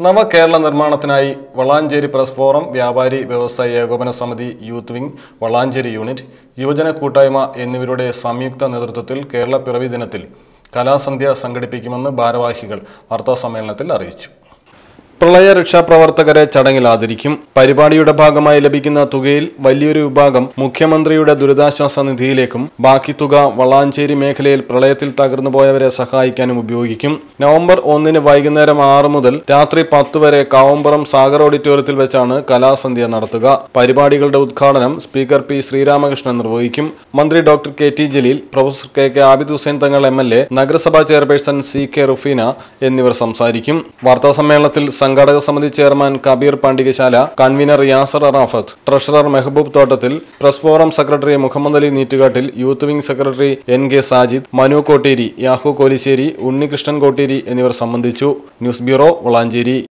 നവകേരള നിർമ്മാണത്തിനായി Valanchery press forum വ്യാപാരി വ്യവസായി ഏകോപന സമിതി യൂത്ത് വിംഗ് വളാഞ്ചേരി യൂണിറ്റ് യുവജന കൂട്ടായ്മ എന്നിവരുടെ സംയുക്ത നേതൃത്വത്തിൽ കേരള പിറവി ദിനത്തിൽ കലാസന്ധ്യ സംഘടിപ്പിക്കുമെന്ന് ഭാരവാഹികൾ വാർത്താസമ്മേളനത്തിൽ അറിയിച്ചു. പ്രളയ രക്ഷാപ്രവർത്തകരെ ചടങ്ങിൽ ആദരിക്കും. പരിപാടിയുടെ ഭാഗമായി ലഭിക്കുന്ന തുകയിൽ വലിയൊരു വിഭാഗം മുഖ്യമന്ത്രിയുടെ ദുരിതാശ്വാസ നിധിയിലേക്കും ബാക്കി തുക വളാഞ്ചേരി മേഖലയിൽ പ്രളയത്തിൽ തകർന്നുപോയവരെ സഹായിക്കാനും ഉപയോഗിക്കും. നവംബർ ഒന്നിന് വൈകുന്നേരം ആറ് മുതൽ രാത്രി പത്ത് വരെ കാവമ്പുറം സാഗർ ഓഡിറ്റോറിയത്തിൽ വെച്ചാണ് കലാസന്ധ്യ നടത്തുക. പരിപാടികളുടെ ഉദ്ഘാടനം സ്പീക്കർ പി ശ്രീരാമകൃഷ്ണൻ നിർവഹിക്കും. മന്ത്രി doctor K T Jaleel professor K K Abid Hussain Thangal M L A നഗരസഭാ ചെയർപേഴ്സൺ സി കെ റുഫീന എന്നിവർ സംസാരിക്കും. വാർത്താസമ്മേളനത്തിൽ സംഘാടക സമിതി chairman Kabeer Pandikasala convener Yasar Arafath treasurer Mehaboob Thottathil press forum secretary Muhammad Ali Neettukattil youth wing secretary N K Sajid Manu Kotteri Yahu Kolissery Unnikrishnan Kotteri എന്നിവർ സംബന്ധിച്ചു. News bureau Valanchery.